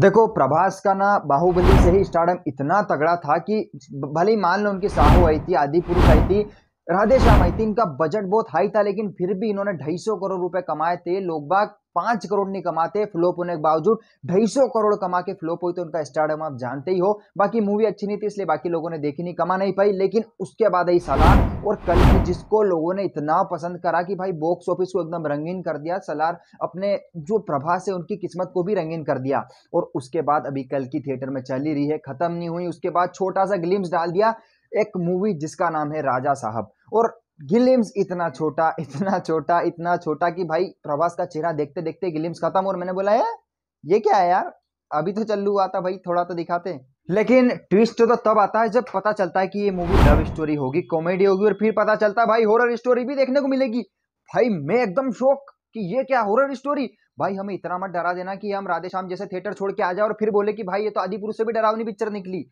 देखो, प्रभास का ना बाहुबली से ही स्टार्डम इतना तगड़ा था कि भले ही मान लो उनकी साहू आई थी, आदिपुरुष आई थी राधे श्याम आई थी इनका बजट बहुत हाई था, लेकिन फिर भी इन्होंने ढाई सौ करोड़ रुपए कमाए थे। लोग बाग पाँच करोड़ नहीं कमाते फ्लोप होने के बावजूद ढाई सौ करोड़ कमा के फ्लोप हुई तो उनका स्टार्डम आप जानते ही हो। बाकी मूवी अच्छी नहीं थी, इसलिए बाकी लोगों ने देखी नहीं, कमा नहीं पाई। लेकिन उसके बाद आई सलार और कल की जिसको लोगों ने इतना पसंद करा कि भाई बॉक्स ऑफ़िस को एकदम रंगीन कर दिया, सलार अपने जो प्रभा से उनकी किस्मत को भी रंगीन कर दिया। और उसके बाद अभी कल की थिएटर में चली रही है, खत्म नहीं हुई। उसके बाद छोटा सा ग्लिम्स डाल दिया एक मूवी जिसका नाम है राजा साहब। और गिलिम्स इतना छोटा इतना छोटा इतना छोटा कि भाई प्रभास का चेहरा देखते देखते गिलिम्स खत्म और मैंने बोला है ये क्या है यार? अभी तो चल्लू आता भाई, थोड़ा तो दिखाते। लेकिन ट्विस्ट तो तब आता है जब पता चलता है कि ये मूवी लव स्टोरी होगी कॉमेडी होगी और फिर पता चलता है भाई हॉरर स्टोरी भी देखने को मिलेगी। भाई मैं एकदम शौक कि ये क्या हॉरर स्टोरी भाई हमें इतना मत डरा देना कि हम राधे श्याम जैसे थिएटर छोड़ के आ जाए और फिर बोले कि भाई ये तो आदि पुरुष से भी डरावनी पिक्चर निकली।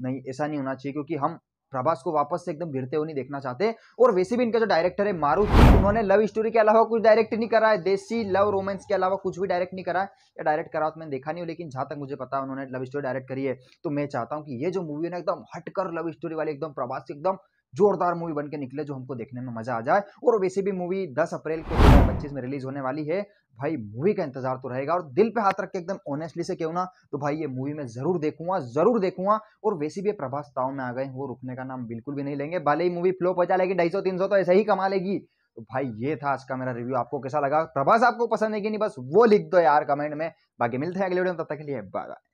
नहीं, ऐसा नहीं होना चाहिए क्योंकि हम प्रभास को वापस से एकदम गिरते हुए नहीं देखना चाहते। और वैसे भी इनका जो डायरेक्टर है मारू उन्होंने लव स्टोरी के अलावा कुछ डायरेक्ट नहीं करा है। देसी लव रोमांस के अलावा कुछ भी डायरेक्ट नहीं करा है। या डायरेक्ट करा तो मैंने देखा नहीं हो, लेकिन जहाँ तक मुझे पता है, उन्होंने लव स्टोरी डायरेक्ट करी है। तो मैं चाहता हूँ कि ये जो मूवी है ना, एकदम हटकर लव स्टोरी वाली, एकदम प्रभास एकदम जोरदार मूवी बन के निकले जो हमको देखने में मज़ा आ जाए। और वैसे भी मूवी 10 अप्रैल को दो में रिलीज़ होने वाली है। भाई मूवी का इंतज़ार तो रहेगा और दिल पे हाथ रख के एकदम ऑनेस्टली से क्यों ना तो भाई ये मूवी में ज़रूर देखूँगा ज़रूर देखूँगा। और वैसे भी प्रभास ताव में आ गए वो रुकने का नाम बिल्कुल भी नहीं लेंगे। भले ही मूवी फ्लोप हो जाए, लेकिन ढाई सौ, तीन सौ तो ऐसे ही कमा लेगी। तो भाई, ये था आज का मेरा रिव्यू आपको कैसा लगा? प्रभास आपको पसंद है कि नहीं? बस वो लिख दो यार कमेंट में। बाकी मिलते हैं अगले वीडियो में, तब तक के लिए बाय बाय